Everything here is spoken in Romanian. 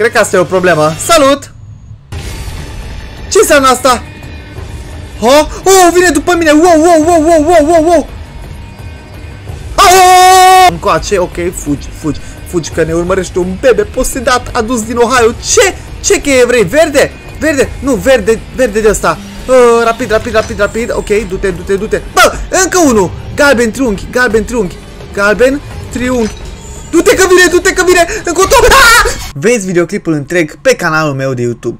Cred că asta e o problemă. Salut! Ce înseamnă asta? Ha? Oh, vine după mine! Wow, wow, wow, wow, wow, wow, wow! Oh! Încoace, ok, fugi, fugi, fugi, că ne urmărește un bebe posedat adus din Ohio. Ce? Ce cheie vrei? Verde? Verde? Nu, verde, verde de asta. Uh, rapid, rapid, rapid, rapid. Ok, du-te, du-te, du-te. Bă, încă unul. Galben triunghi, galben triunghi. Galben triunghi. Du-te că vine, du-te că vine. Încotro. Ah! Vezi videoclipul întreg pe canalul meu de YouTube.